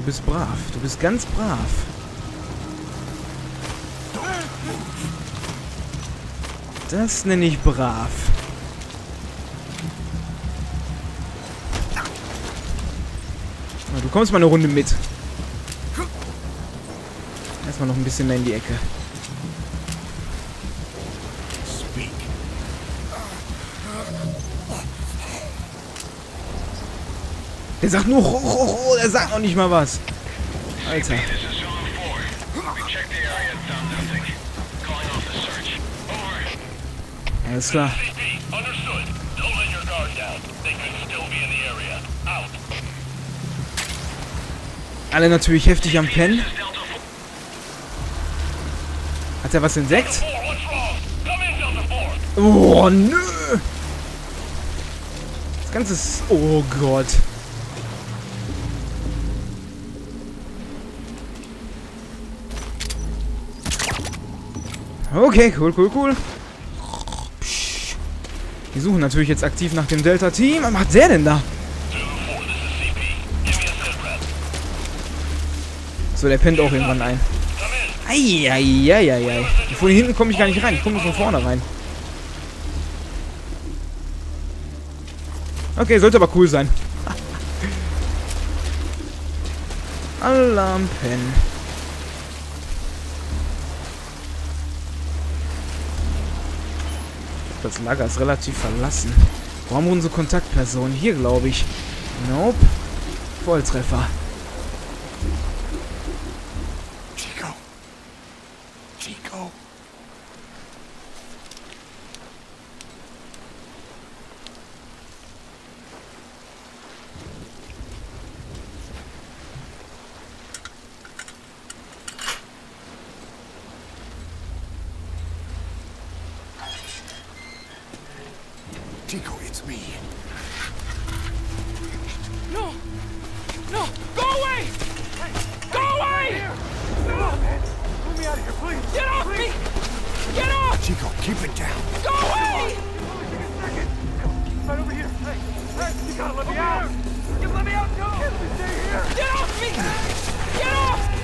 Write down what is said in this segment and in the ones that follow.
Du bist brav. Du bist ganz brav. Das nenne ich brav. Du kommst mal eine Runde mit. Erstmal noch ein bisschen mehr in die Ecke. Der sagt nur ho, ho, ho, der sagt noch nicht mal was. Alter. Alles klar. Alle natürlich heftig am Pennen. Hat er was entdeckt? Oh, nö! Das Ganze ist... Oh Gott. Okay, cool, cool, cool. Die suchen natürlich jetzt aktiv nach dem Delta-Team. Was macht der denn da? So, der pennt auch irgendwann ein. Eieieiei. Von hinten komme ich gar nicht rein. Ich komme nur von vorne rein. Okay, sollte aber cool sein. Alarm Das Lager ist relativ verlassen. Wo haben wir unsere Kontaktperson? Hier, glaube ich. Nope. Volltreffer. Keep it down. Go away! Give me a second. Right over here. Hey, hey, you gotta let me out. You let me out too. Let me stay here. Get off me! Get off!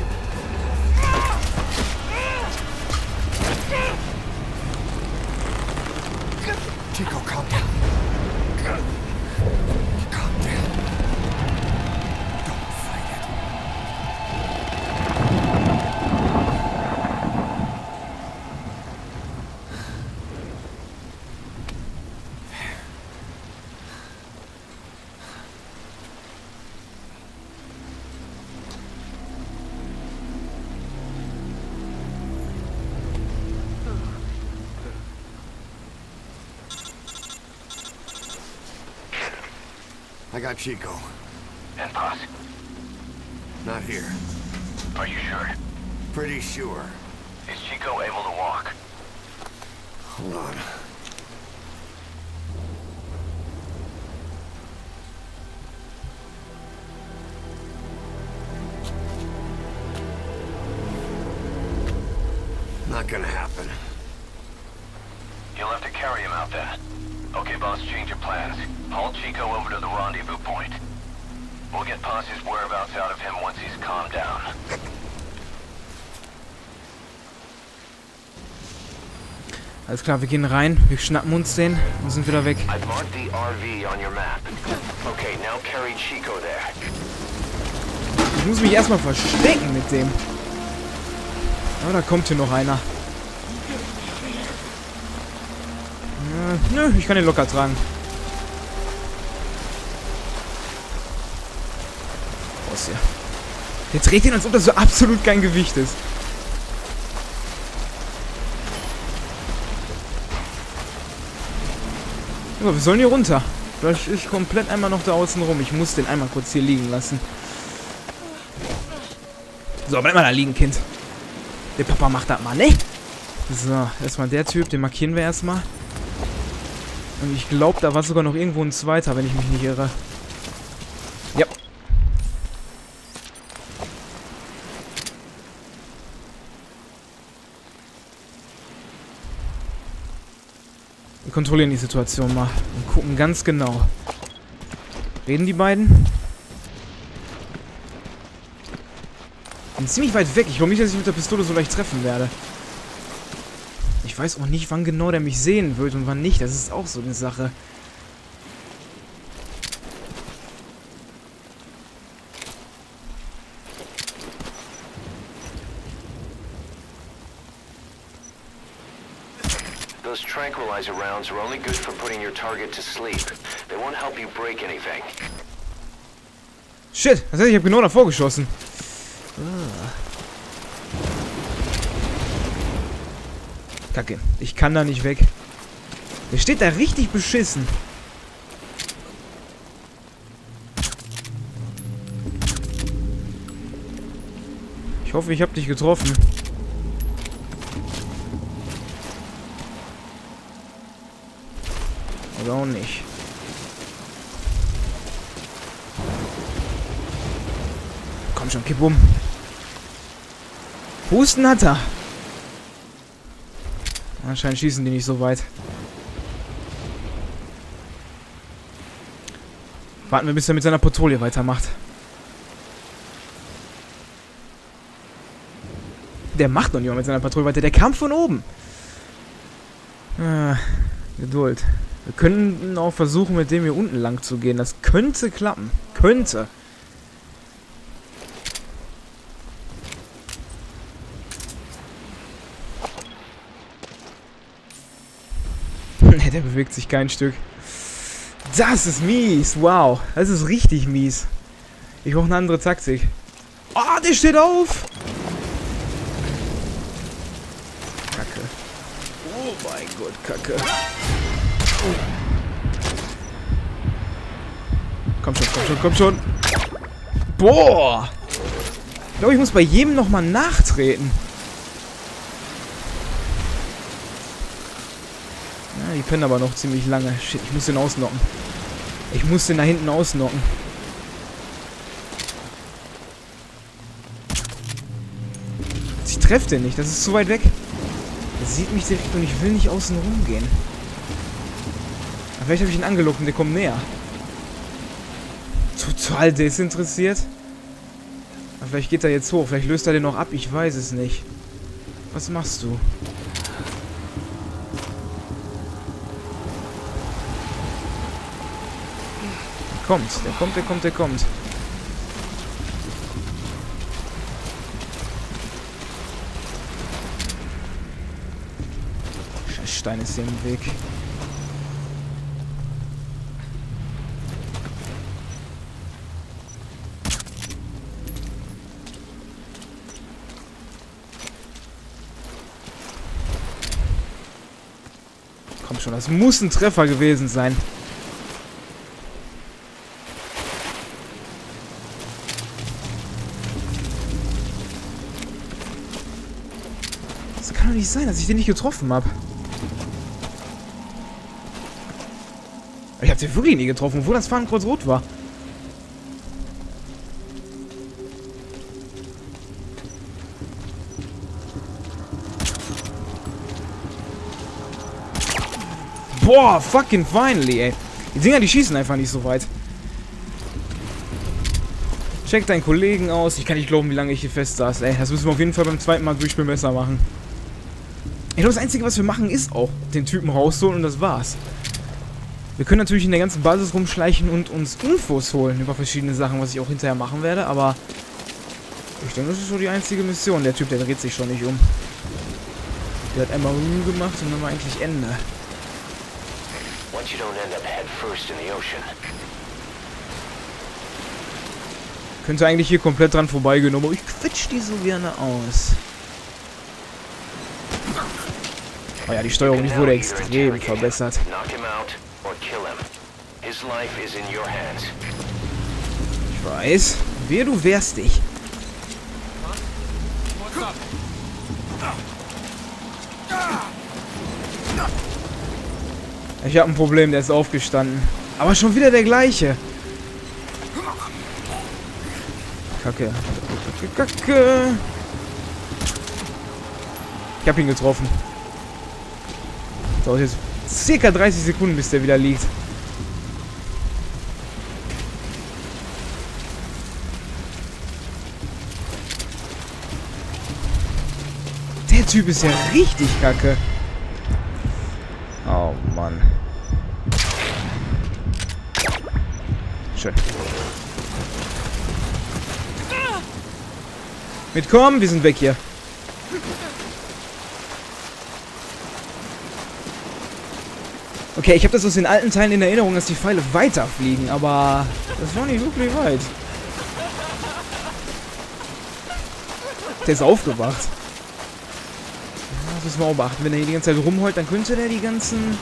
Chico, calm down. got Chico. And Paz, Not here. are you sure? Pretty sure. Is Chico able to walk? Hold on. Not gonna happen. You'll have to carry him out there. Okay, boss, change your plans. Haul Chico over to the rendezvous point. We'll get Paz's whereabouts out of him once he's calmed down. Alles klar, wir gehen rein. Wir schnappen uns den und sind wieder weg. I've marked the RV on your map. Okay, now carry Chico there. Ich muss mich erstmal verstecken mit dem. Aber da kommt hier noch einer. Äh, nö, ich kann den locker tragen. Raus hier. Der dreht ihn, als ob das so absolut kein Gewicht ist. So, wir sollen hier runter. Vielleicht ist komplett einmal noch da außen rum. Ich muss den einmal kurz hier liegen lassen. So, bleib mal da liegen, Kind. Der Papa macht das mal, ne? So, erstmal der Typ, den markieren wir erstmal. Und ich glaube, da war sogar noch irgendwo ein zweiter, wenn ich mich nicht irre. Kontrollieren die Situation mal und gucken ganz genau. Reden die beiden? Bin ziemlich weit weg. Ich glaube nicht, dass ich mit der Pistole so leicht treffen werde. Ich weiß auch nicht, wann genau der mich sehen wird und wann nicht. Das ist auch so eine Sache. Tranquilizer rounds are only good for putting your target to sleep. They won't help you break anything. Shit, das ich habe genau davor geschossen. Ah. Kacke, ich kann da nicht weg. Der steht da richtig beschissen. Ich hoffe, ich habe dich getroffen. Oder auch nicht. Komm schon, kipp um. Husten hat er. Anscheinend schießen die nicht so weit. Warten wir, bis er mit seiner Patrouille weitermacht. Der macht noch mal mit seiner Patrouille weiter. Der kam von oben. Ah, Geduld. Wir können auch versuchen, mit dem hier unten lang zu gehen. Das könnte klappen. Könnte. Ne, der bewegt sich kein Stück. Das ist mies. Wow. Das ist richtig mies. Ich brauche eine andere Taktik. Ah, der steht auf. Kacke. Oh mein Gott, Kacke. Komm schon, komm schon, komm schon. Boah. Ich glaube, ich muss bei jedem nochmal nachtreten. Ja, die können aber noch ziemlich lange. Shit, ich muss den ausnocken. Ich muss den da hinten ausnocken. Ich treffe den nicht, das ist zu weit weg. Der sieht mich direkt und ich will nicht außen rum gehen. Vielleicht habe ich ihn angelockt und der kommt näher. Total desinteressiert. Aber vielleicht geht er jetzt hoch, vielleicht löst er den noch ab, ich weiß es nicht. Was machst du? Der kommt, der kommt, der kommt, der kommt. Scheiß Stein ist hier im Weg. Schon, das muss ein Treffer gewesen sein. Das kann doch nicht sein, dass ich den nicht getroffen habe. Ich habe den wirklich nie getroffen, obwohl das Fahnenkreuz rot war. Boah, fucking finally, ey. Die Dinger, die schießen einfach nicht so weit. Check deinen Kollegen aus. Ich kann nicht glauben, wie lange ich hier fest saß, ey. Das müssen wir auf jeden Fall beim zweiten Mal durchspielen besser machen. Ich glaube, das Einzige, was wir machen, ist auch den Typen rausholen und das war's. Wir können natürlich in der ganzen Basis rumschleichen und uns Infos holen über verschiedene Sachen, was ich auch hinterher machen werde, aber ich denke, das ist so die einzige Mission. Der Typ, der dreht sich schon nicht um. Der hat einmal Rü gemacht und dann war eigentlich Ende. Once you don't end up head first in the ocean. Könnte eigentlich hier komplett dran vorbeigehen, aber ich quetsch die so gerne aus. Oh ja, die Steuerung die wurde extrem verbessert. Ich weiß. Wer du wehrst dich. Ich habe ein Problem, der ist aufgestanden. Aber schon wieder der gleiche. Kacke. Kacke, Kacke. Ich habe ihn getroffen. Dauert jetzt circa 30 Sekunden, bis der wieder liegt. Der Typ ist ja richtig kacke. Oh Mann. Schön. Mitkommen, wir sind weg hier. Okay, ich habe das aus den alten Teilen in Erinnerung, dass die Pfeile weiterfliegen, aber das war nicht wirklich weit. Der ist aufgewacht. Das müssen wir auch beachten. Wenn er hier die ganze Zeit rumheult, dann könnte der die ganzen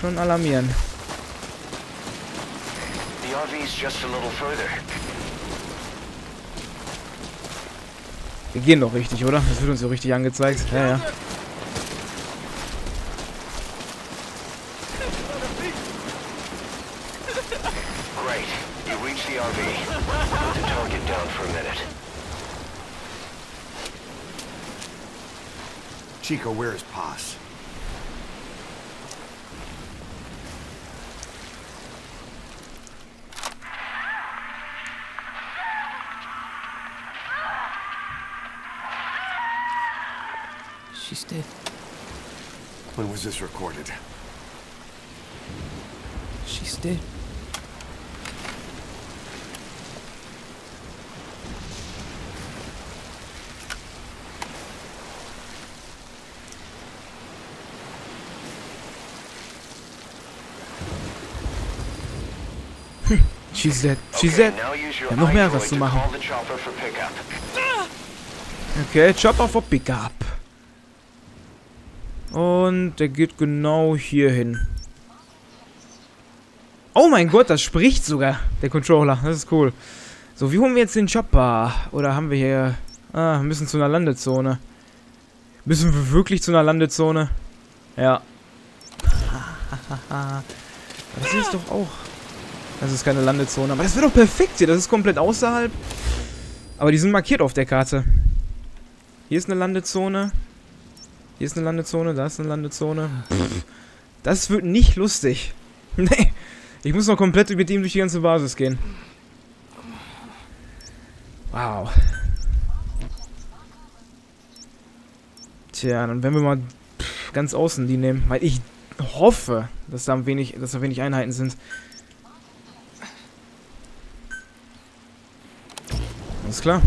schon alarmieren. Wir gehen doch richtig, oder? Das wird uns so richtig angezeigt. Ja, ja. Great. You reached the RV. Put the target down for a minute. Chico, where is Paz? She's dead. When was this recorded? She's dead. She's dead. She's dead. now use your Ja, noch mehr iDroid was zu to machen. call the chopper for pickup. Okay, Chopper for Pickup. Und der geht genau hier hin. Oh mein Gott, das spricht sogar, der Controller. Das ist cool. So, wie holen wir jetzt den Chopper? Oder haben wir hier... Ah, müssen zu einer Landezone. Müssen wir wirklich zu einer Landezone? Ja. das ist doch auch... Das ist keine Landezone. Aber das wäre doch perfekt hier. Das ist komplett außerhalb. Aber die sind markiert auf der Karte. Hier ist eine Landezone. Hier ist eine Landezone, da ist eine Landezone. Das wird nicht lustig. Nee. Ich muss noch komplett mit ihm durch die ganze Basis gehen. Wow. Tja, dann werden wir mal ganz außen die nehmen. Weil ich hoffe, dass da wenig, dass da wenig Einheiten sind. Alles klar.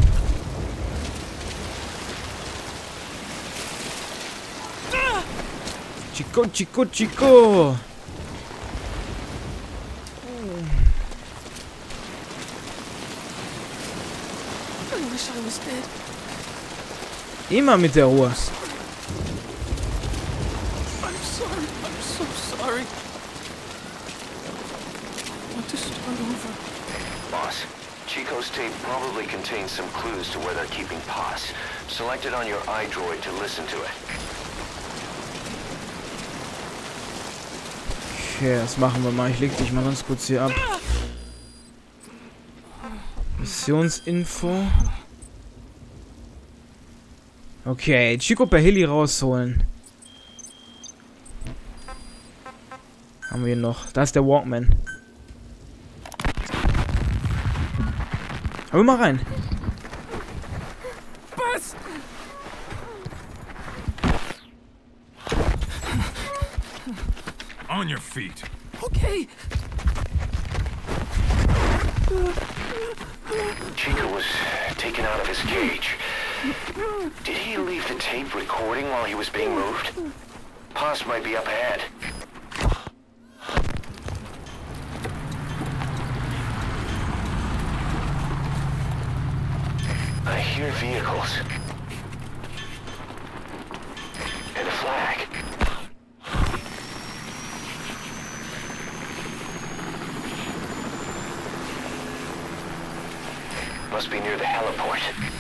Chico, Chico, Chico. I wish I was dead. Immer mit der Ruhe. I'm sorry. I'm so sorry. I want to start over. Boss, Chico's tape probably contains some clues to where they're keeping Paz. Select it on your iDroid to listen to it. Okay, das machen wir mal. Ich leg dich mal ganz kurz hier ab. Missionsinfo. Okay, Chico per Heli rausholen. Haben wir ihn noch. Da ist der Walkman. Hör mal rein. On your feet. Okay. Chico was taken out of his cage. Did he leave the tape recording while he was being moved? Paz might be up ahead. I hear vehicles. Must be near the heliport.